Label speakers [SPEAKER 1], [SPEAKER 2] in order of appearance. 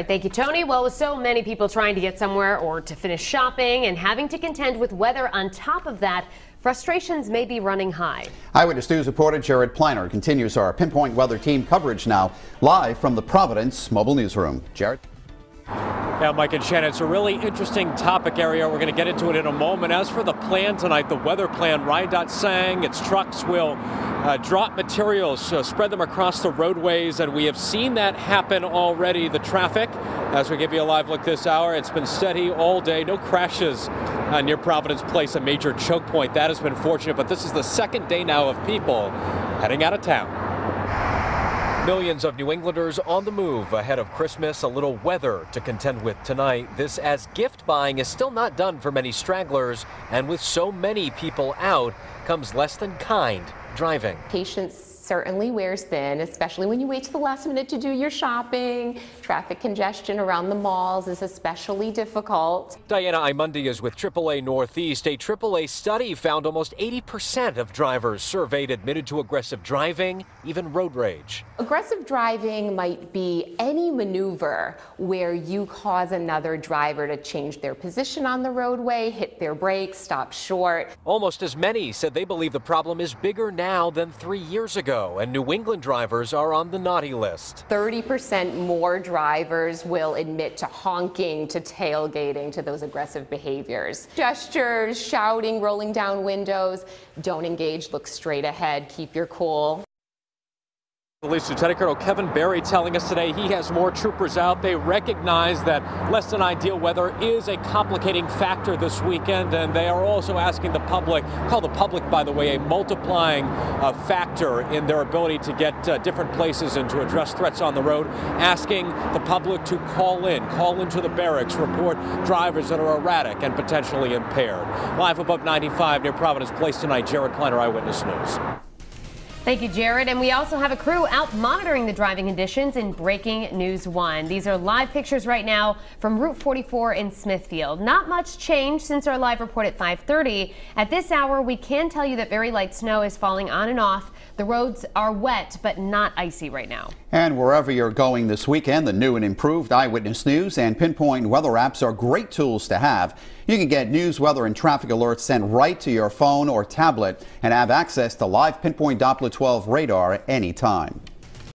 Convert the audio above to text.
[SPEAKER 1] right, thank you, Tony. Well, with so many people trying to get somewhere or to finish shopping and having to contend with weather on top of that, frustrations may be running high.
[SPEAKER 2] Eyewitness News reporter Jared Pliner continues our pinpoint weather team coverage now, live from the Providence Mobile Newsroom. Jared?
[SPEAKER 3] Yeah, Mike and Shannon, it's a really interesting topic area. We're going to get into it in a moment. As for the plan tonight, the weather plan, RIDOT saying its trucks will uh, drop materials, uh, spread them across the roadways, and we have seen that happen already. The traffic, as we give you a live look this hour, it's been steady all day. No crashes uh, near Providence Place, a major choke point. That has been fortunate, but this is the second day now of people heading out of town. Millions of New Englanders on the move ahead of Christmas. A little weather to contend with tonight. This as gift buying is still not done for many stragglers, and with so many people out comes less than kind driving.
[SPEAKER 4] Patience certainly wears thin, especially when you wait to the last minute to do your shopping. Traffic congestion around the malls is especially difficult.
[SPEAKER 3] Diana Imondi is with AAA Northeast. A AAA study found almost 80% of drivers surveyed admitted to aggressive driving, even road rage.
[SPEAKER 4] Aggressive driving might be any maneuver where you cause another driver to change their position on the roadway, hit their brakes, stop short.
[SPEAKER 3] Almost as many said they believe the problem is bigger now than three years ago and New England drivers are on the naughty list.
[SPEAKER 4] 30% more drivers will admit to honking, to tailgating, to those aggressive behaviors. Gestures, shouting, rolling down windows. Don't engage, look straight ahead, keep your cool.
[SPEAKER 3] Police Lieutenant Colonel Kevin Barry telling us today he has more troopers out. They recognize that less than ideal weather is a complicating factor this weekend, and they are also asking the public, call the public, by the way, a multiplying uh, factor in their ability to get uh, different places and to address threats on the road, asking the public to call in, call into the barracks, report drivers that are erratic and potentially impaired. Live above 95 near Providence Place tonight, Jared Pliner, Eyewitness News.
[SPEAKER 1] Thank you, Jared. And we also have a crew out monitoring the driving conditions in Breaking News 1. These are live pictures right now from Route 44 in Smithfield. Not much change since our live report at 530. At this hour, we can tell you that very light snow is falling on and off. The roads are wet, but not icy right now.
[SPEAKER 2] And wherever you're going this weekend, the new and improved Eyewitness News and Pinpoint weather apps are great tools to have. You can get news, weather, and traffic alerts sent right to your phone or tablet and have access to live Pinpoint Doppler 12 radar anytime.